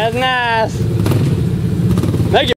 That's nice. Thank you.